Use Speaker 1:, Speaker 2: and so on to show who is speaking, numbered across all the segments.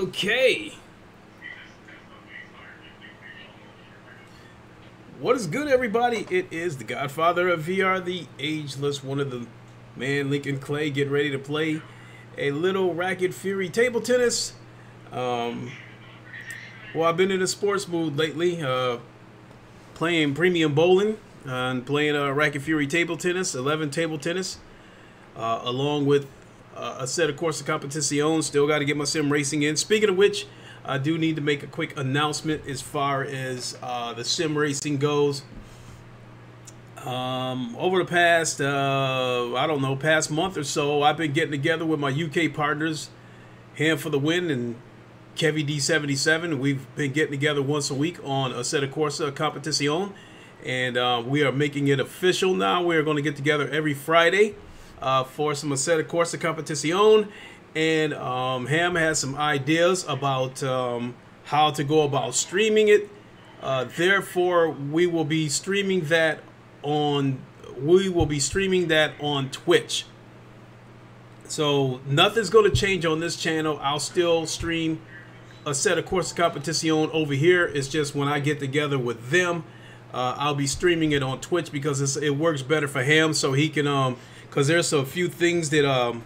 Speaker 1: Okay. What is good, everybody? It is the Godfather of VR, the ageless, one of the man Lincoln Klay. Get ready to play a little Racket Fury table tennis. Um, well, I've been in a sports mood lately, uh, playing premium bowling and playing uh, Racket Fury table tennis, 11 table tennis, uh, along with uh, Assetto Corsa Competizione. Still got to get my sim racing in. Speaking of which, I do need to make a quick announcement as far as uh, the sim racing goes. Um, over the past, uh, I don't know, past month or so, I've been getting together with my UK partners, Ham for the Win and Kevy D77. We've been getting together once a week on Assetto Corsa Competizione, and uh, we are making it official now. We're going to get together every Friday uh, for some Assetto Corsa Competizione. And um, Ham has some ideas about um, how to go about streaming it. Uh, therefore, we will be streaming that on we will be streaming that on Twitch. So nothing's going to change on this channel. I'll still stream Assetto Corsa Competizione over here. It's just when I get together with them, uh, I'll be streaming it on Twitch because it works better for him, so he can um because there's a few things that um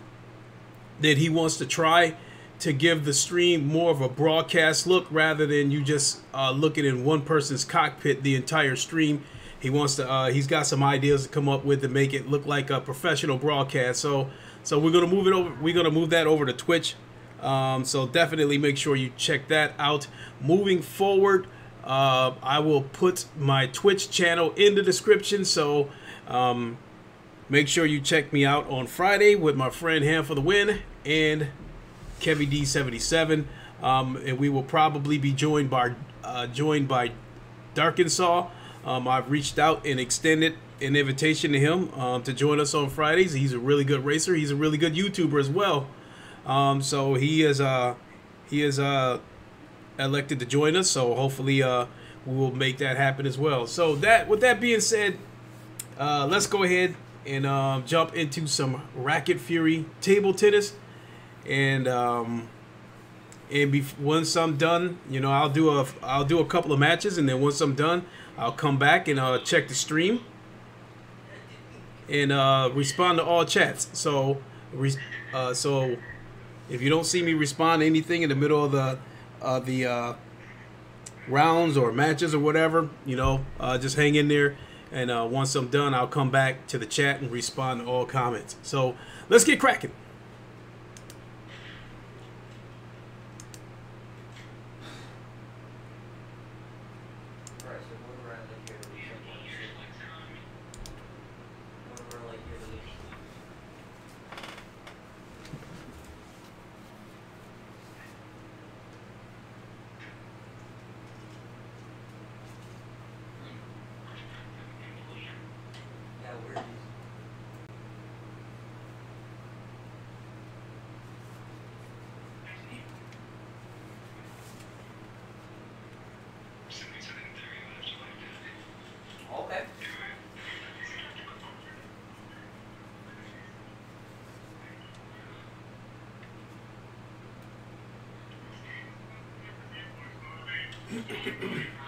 Speaker 1: that he wants to try to give the stream more of a broadcast look rather than you just uh, looking in one person's cockpit the entire stream. He wants to. Uh, he's got some ideas to come up with to make it look like a professional broadcast. So, so we're gonna move it over. We're gonna move that over to Twitch. Um, so definitely make sure you check that out. Moving forward, uh, I will put my Twitch channel in the description. So um, Make sure you check me out on Friday with my friend Ham for the Win and Kevy D77. Um, and we will probably be joined by uh, joined by Darkensaw. Um, I've reached out and extended an invitation to him um, to join us on Fridays. He's a really good racer. He's a really good YouTuber as well. Um, so he is uh, he is uh, elected to join us. So hopefully uh, we will make that happen as well. So that with that being said, uh, let's go ahead and um, jump into some Racket Fury table tennis. And um, and be, once I'm done, you know, I'll do a I'll do a couple of matches, and then once I'm done, I'll come back and uh, check the stream and uh, respond to all chats. So, uh, so if you don't see me respond to anything in the middle of the uh, the uh, rounds or matches or whatever, you know, uh, just hang in there and uh, once I'm done, I'll come back to the chat and respond to all comments. So let's get cracking.
Speaker 2: What
Speaker 1: do you?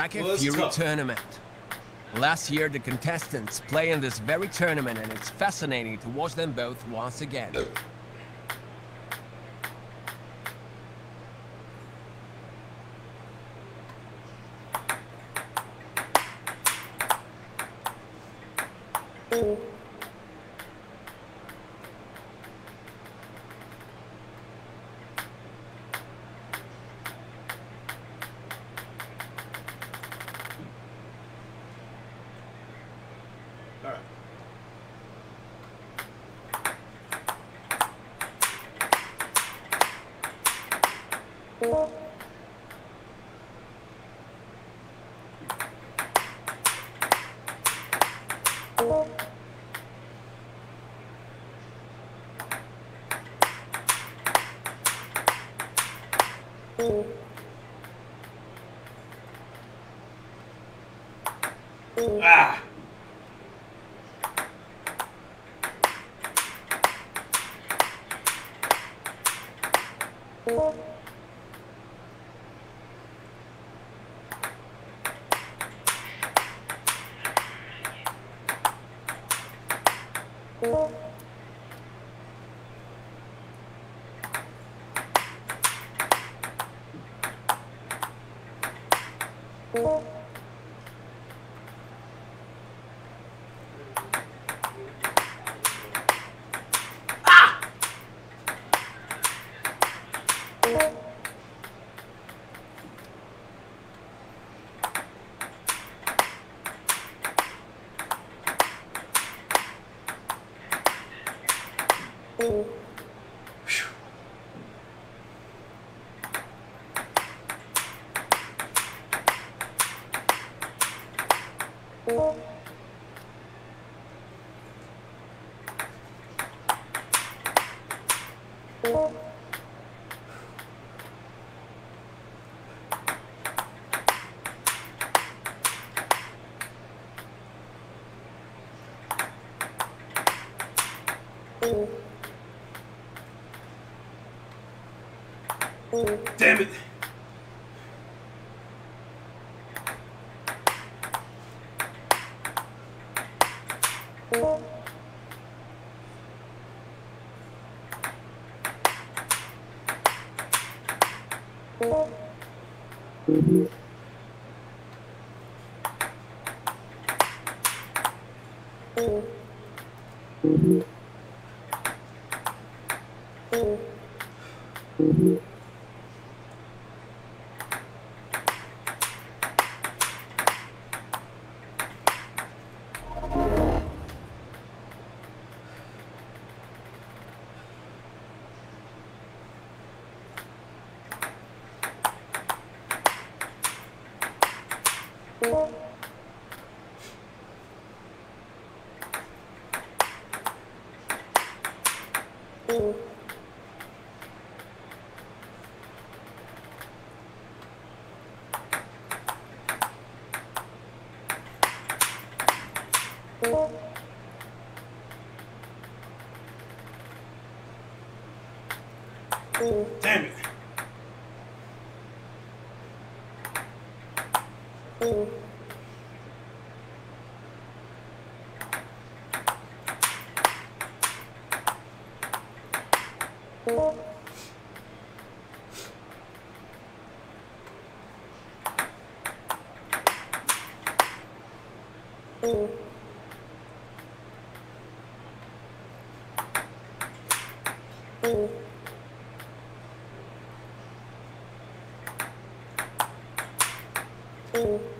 Speaker 3: Welcome
Speaker 1: And
Speaker 3: to the
Speaker 1: it
Speaker 3: Racket
Speaker 1: was
Speaker 3: Fury
Speaker 1: tough.
Speaker 3: Tournament. Last year, the contestants play in this very tournament, and it's fascinating to watch them both once again.
Speaker 1: All 오. 오. 아. Damn it. Damn Damn.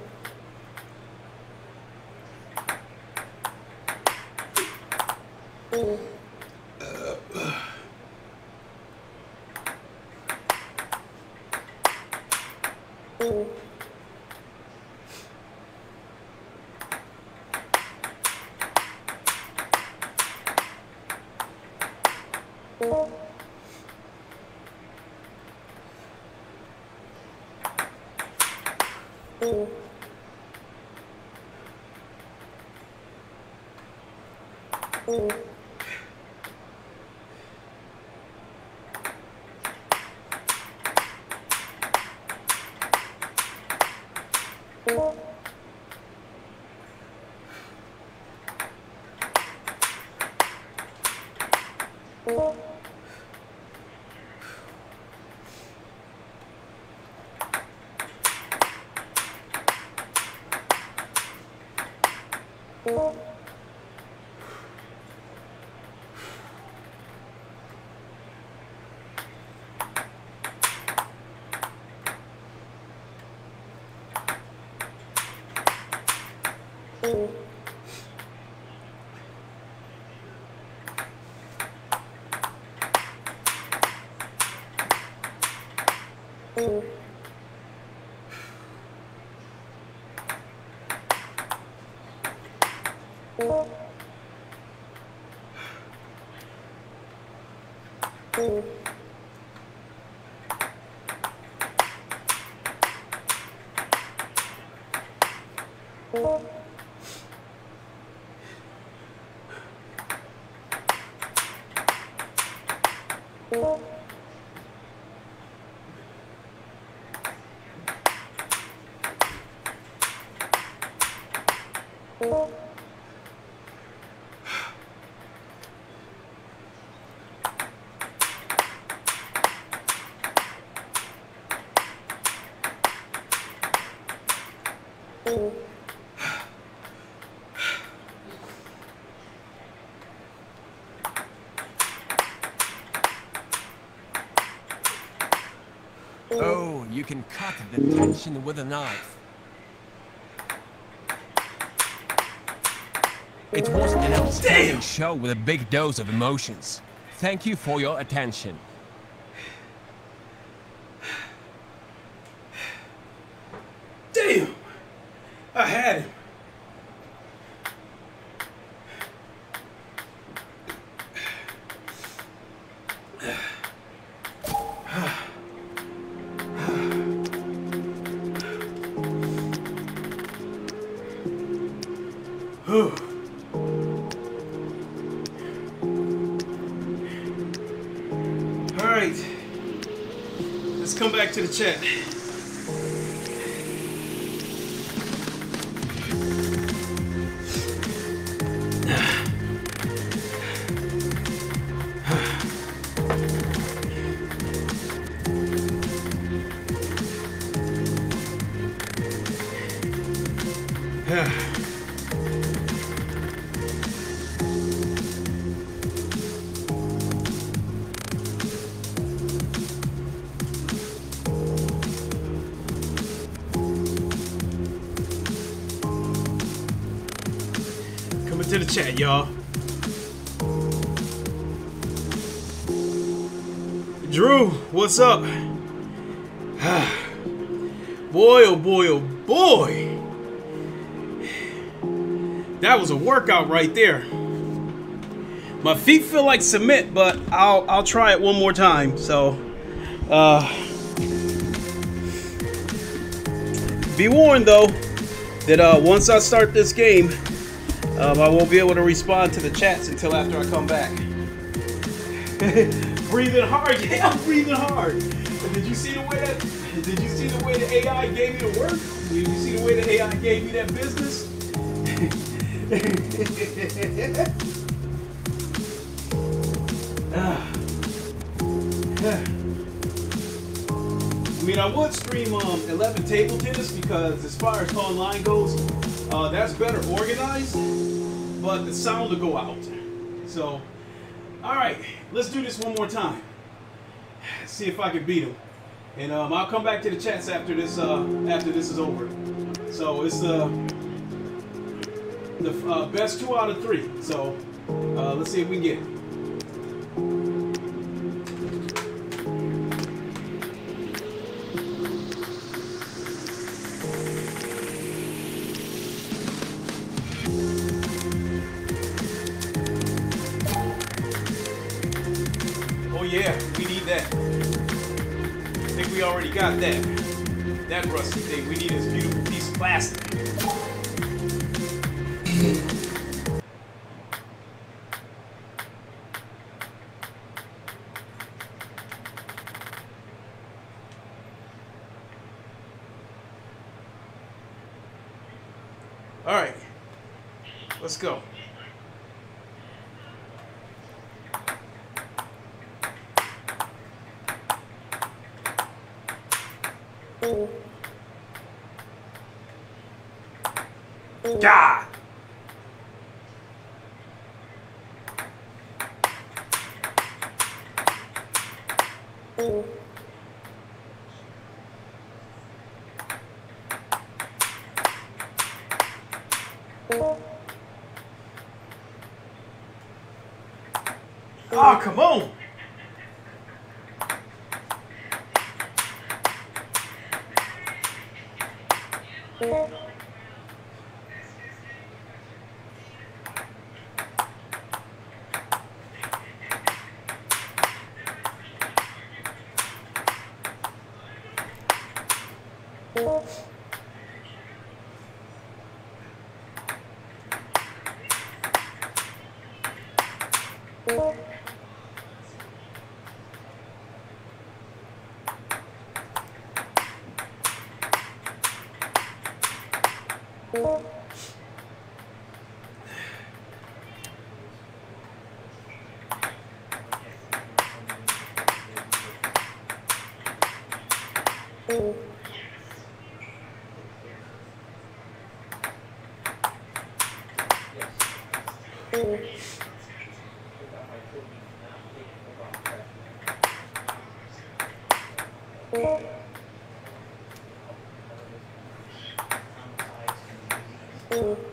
Speaker 1: 오. 오. 오.
Speaker 3: Oh, you can cut the tension with a knife. It was an outstanding
Speaker 1: Damn.
Speaker 3: show with a big dose of emotions. Thank you for your attention.
Speaker 1: Chat, y'all. Drew, what's up? boy, oh boy, oh boy. That was a workout right there. My feet feel like cement, but I'll I'll try it one more time. So, uh, be warned though that uh, once I start this game, um, I won't be able to respond to the chats until after I come back. breathing hard, yeah, I'm breathing hard. Did you see the way that? Did you see the way the AI gave me the work? Did you see the way the AI gave me that business? I mean, I would stream um, 11 table tennis because, as far as online goes, uh, that's better organized, but the sound will go out. So, all right, let's do this one more time. See if I can beat him. And um, I'll come back to the chats after this uh, after this is over. So it's uh, the uh, best two out of three. So uh, let's see if we get it. All right, let's go. Yeah. come on.
Speaker 3: 嗯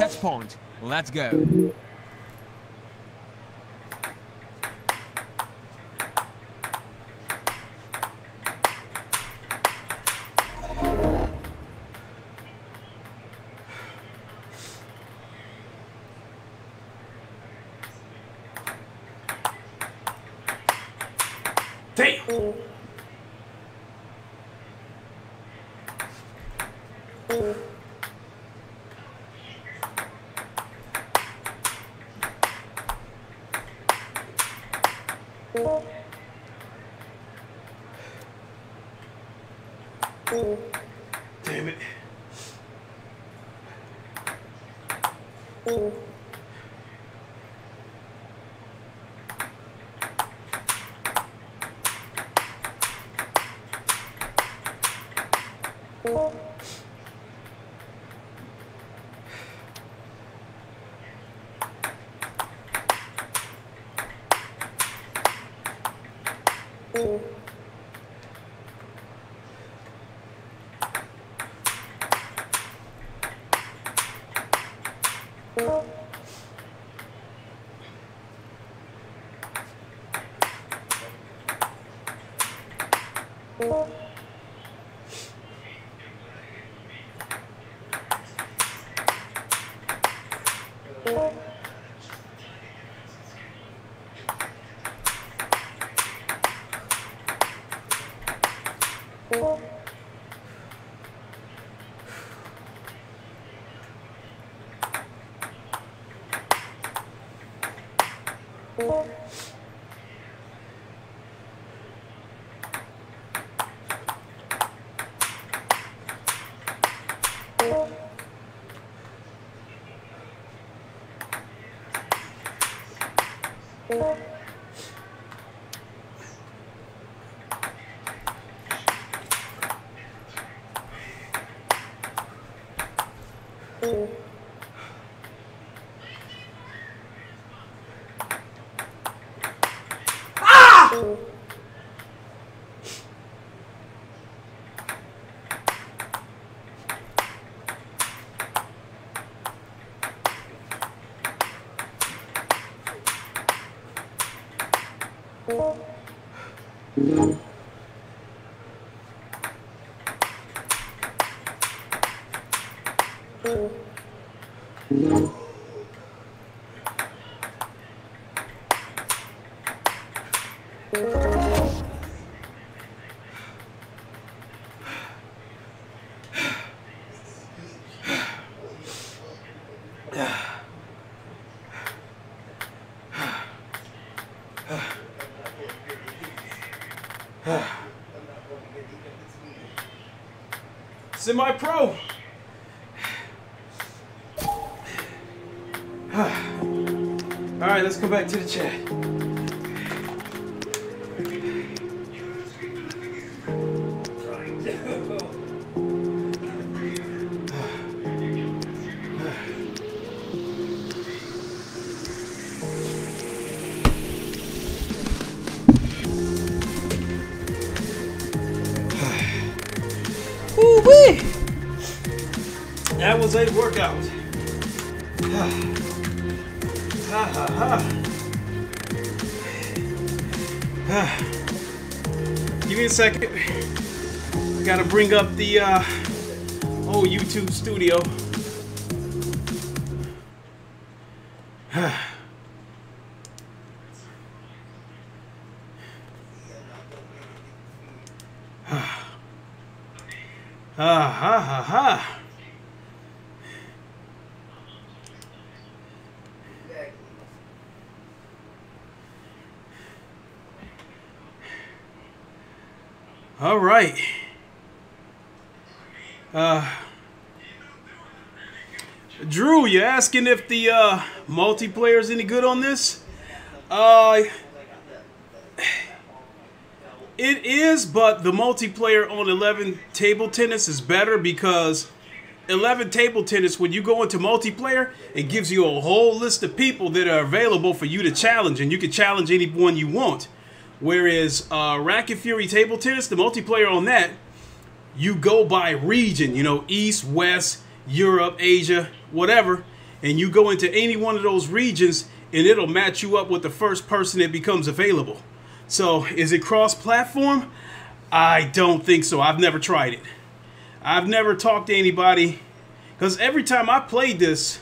Speaker 3: touch point. Let's go.
Speaker 1: Thank you. Thank you. Semi pro. All right, let's go back to the chat. A workout. Ha ha ha. Give me a second. I Gotta bring up the uh, old YouTube studio. Ah ha ha ha. All right. Uh, Drew, you're asking if the uh, multiplayer is any good on this? Uh, it is, but the multiplayer on 11 table tennis is better because 11 table tennis, when you go into multiplayer, it gives you a whole list of people that are available for you to challenge, and you can challenge anyone you want. Whereas uh, Racket Fury table tennis, the multiplayer on that, you go by region, you know, East, West, Europe, Asia, whatever, and you go into any one of those regions, and it'll match you up with the first person that becomes available. So, is it cross-platform? I don't think so. I've never tried it. I've never talked to anybody because every time I played this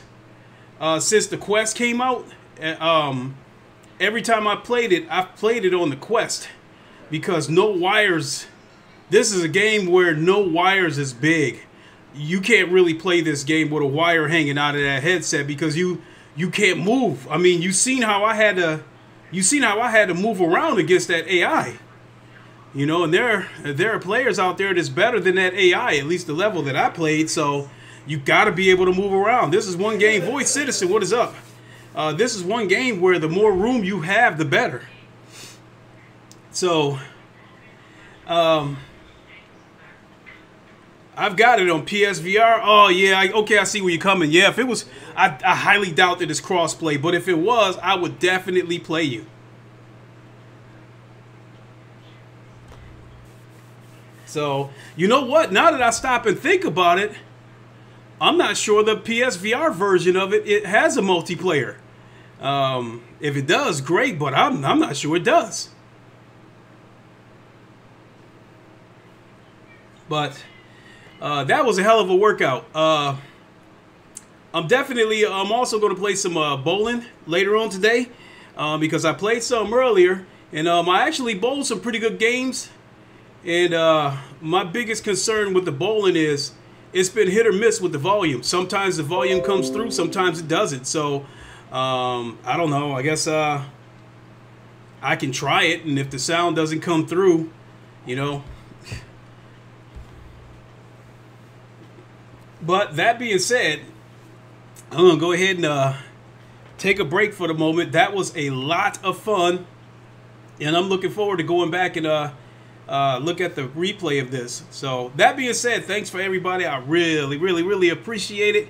Speaker 1: uh, since the Quest came out, uh, um, every time I played it, I've played it on the Quest because no wires. This is a game where no wires is big. You can't really play this game with a wire hanging out of that headset because you you can't move. I mean, you seen how I had to you seen how I had to move around against that AI. You know, and there there are players out there that's better than that AI, at least the level that I played. So you got to be able to move around. This is one game. Voice Citizen, what is up? Uh, this is one game where the more room you have, the better. So, um, I've got it on PSVR. Oh yeah, I, okay, I see where you're coming. Yeah, if it was, I, I highly doubt that it's crossplay. But if it was, I would definitely play you. So, you know what? Now that I stop and think about it, I'm not sure the PSVR version of it it has a multiplayer. Um, if it does, great, but I'm I'm not sure it does. But uh, that was a hell of a workout. Uh, I'm definitely I'm also going to play some uh, bowling later on today uh, because I played some earlier and um, I actually bowled some pretty good games. And uh, my biggest concern with the bowling is it's been hit or miss with the volume. Sometimes the volume comes through, sometimes it doesn't. So um, I don't know. I guess uh, I can try it, and if the sound doesn't come through, you know. But that being said, I'm gonna go ahead and uh, take a break for the moment. That was a lot of fun, and I'm looking forward to going back and uh, uh, look at the replay of this. So that being said, thanks for everybody. I really, really, really appreciate it.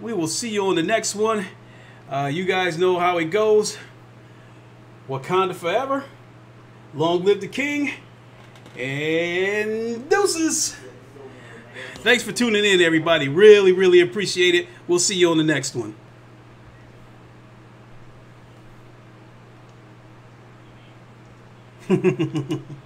Speaker 1: We will see you on the next one. Uh, you guys know how it goes. Wakanda forever. Long live the king. And deuces. Thanks for tuning in, everybody. Really, really appreciate it. We'll see you on the next one.